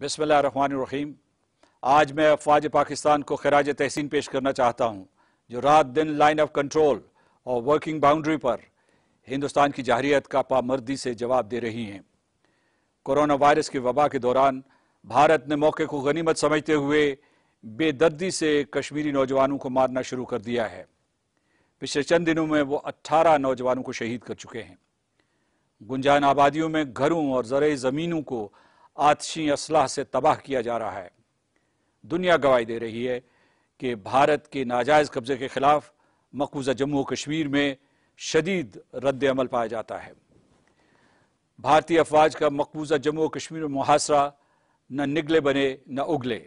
بسم اللہ الرحمن الرحیم۔ آج میں افواج پاکستان کو خراج تحسین پیش کرنا چاہتا ہوں، جو رات دن لائن آف کنٹرول اور ورکنگ باؤنڈری پر ہندوستان کی جہریت کا پامردی سے جواب دے رہی ہیں۔ کورونا وائرس کی وبا کے دوران بھارت نے موقع کو غنیمت سمجھتے ہوئے بے دردی سے کشمیری نوجوانوں کو مارنا شروع کر دیا ہے۔ پچھلے چند دنوں میں وہ اٹھارہ نوجوانوں کو شہید کر چکے ہیں۔ گنجان آبادیوں میں گھروں اور زرعی زمینوں کو آتشی اسلحہ سے تباہ کیا جا رہا ہے۔ دنیا گواہی دے رہی ہے کہ بھارت کے ناجائز قبضے کے خلاف مقبوضہ جموں و کشمیر میں شدید رد عمل پایا جاتا ہے۔ بھارتی افواج کا مقبوضہ جموں و کشمیر میں محاصرہ نہ نگلے بنے نہ اگلے۔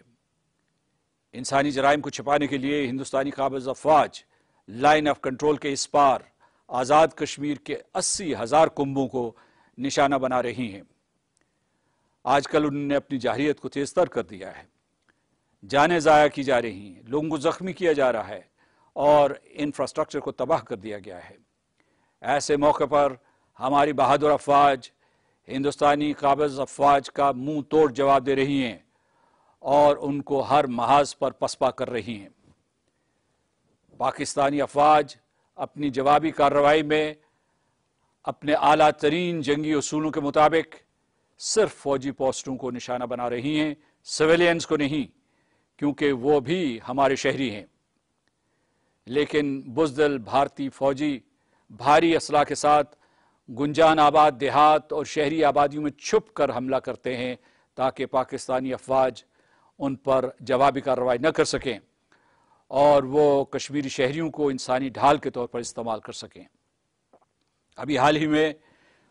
انسانی جرائم کو چھپانے کے لیے ہندوستانی قابض افواج لائن آف کنٹرول کے اس پار آزاد کشمیر کے اسی ہزار کنبوں کو نشانہ بنا رہی ہیں۔ آج کل انہوں نے اپنی جاہریت کو تیز تر کر دیا ہے۔ جانیں ضائع کی جا رہی ہیں، لوگوں کو زخمی کیا جا رہا ہے اور انفراسٹرکچر کو تباہ کر دیا گیا ہے۔ ایسے موقع پر ہماری بہادر افواج، ہندوستانی قابض افواج کا منہ توڑ جواب دے رہی ہیں اور ان کو ہر محاذ پر پسپا کر رہی ہیں۔ پاکستانی افواج اپنی جوابی کارروائی میں اپنے اعلیٰ ترین جنگی اصولوں کے مطابق صرف فوجی پوسٹوں کو نشانہ بنا رہی ہیں سویلینز کو نہیں، کیونکہ وہ بھی ہمارے شہری ہیں۔ لیکن بزدل، بھارتی فوجی، بھاری اسلحہ کے ساتھ گنجان آباد دیہات اور شہری آبادیوں میں چھپ کر حملہ کرتے ہیں تاکہ پاکستانی افواج ان پر جوابی کارروائی نہ کر سکیں اور وہ کشمیری شہریوں کو انسانی ڈھال کے طور پر استعمال کر سکیں۔ ابھی حال ہی میں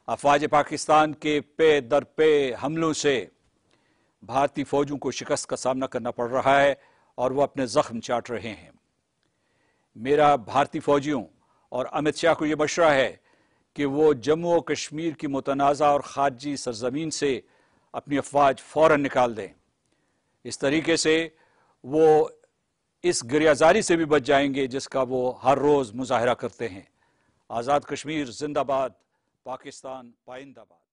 افواج پاکستان کے پے در پے حملوں سے بھارتی فوجوں کو شکست کا سامنا کرنا پڑ رہا ہے اور وہ اپنے زخم چاٹ رہے ہیں۔ میرا بھارتی فوجیوں اور امت شاہ کو یہ مشورہ ہے کہ وہ جموں و کشمیر کی متنازع اور خارجی سرزمین سے اپنی افواج فوراً نکال دیں۔ اس طریقے سے وہ اس گریازاری سے بھی بچ جائیں گے جس کا وہ ہر روز مظاہرہ کرتے ہیں۔ آزاد کشمیر زندہ باد۔ پاکستان پائندہ باد۔